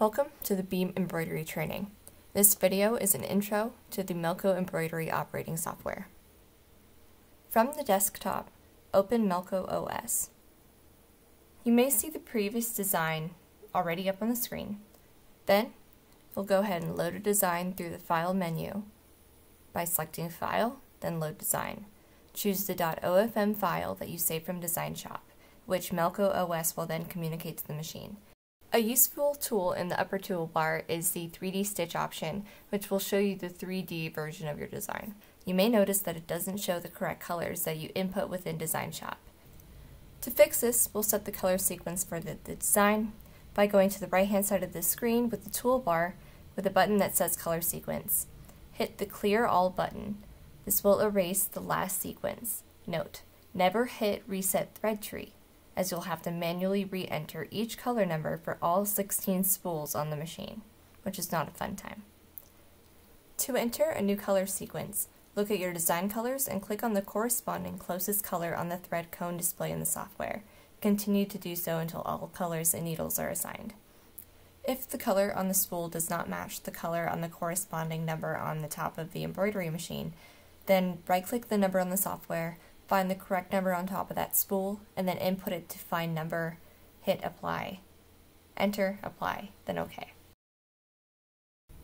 Welcome to the Beam Embroidery Training. This video is an intro to the Melco Embroidery operating software. From the desktop, open Melco OS. You may see the previous design already up on the screen. Then, you'll go ahead and load a design through the File menu by selecting File, then Load Design. Choose the .ofm file that you saved from Design Shop, which Melco OS will then communicate to the machine. A useful tool in the upper toolbar is the 3D Stitch option, which will show you the 3D version of your design. You may notice that it doesn't show the correct colors that you input within Design Shop. To fix this, we'll set the color sequence for the, the design by going to the right hand side of the screen with the toolbar with a button that says Color Sequence. Hit the Clear All button. This will erase the last sequence. Note, never hit Reset Thread Tree as you'll have to manually re-enter each color number for all 16 spools on the machine, which is not a fun time. To enter a new color sequence, look at your design colors and click on the corresponding closest color on the thread cone display in the software. Continue to do so until all colors and needles are assigned. If the color on the spool does not match the color on the corresponding number on the top of the embroidery machine, then right-click the number on the software, find the correct number on top of that spool, and then input it to find number, hit apply. Enter, apply, then OK.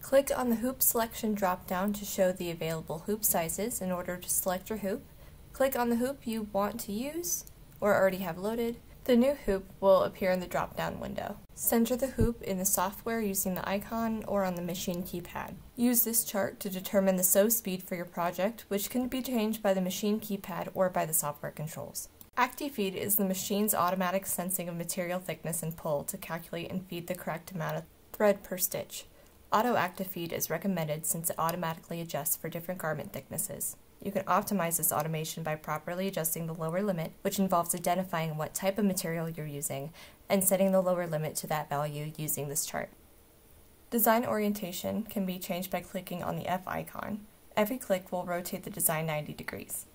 Click on the hoop selection drop-down to show the available hoop sizes in order to select your hoop. Click on the hoop you want to use or already have loaded. The new hoop will appear in the drop-down window. Center the hoop in the software using the icon or on the machine keypad. Use this chart to determine the sew speed for your project, which can be changed by the machine keypad or by the software controls. ActiFeed is the machine's automatic sensing of material thickness and pull to calculate and feed the correct amount of thread per stitch. Auto ActiFeed is recommended since it automatically adjusts for different garment thicknesses. You can optimize this automation by properly adjusting the lower limit, which involves identifying what type of material you're using, and setting the lower limit to that value using this chart. Design orientation can be changed by clicking on the F icon. Every click will rotate the design 90 degrees.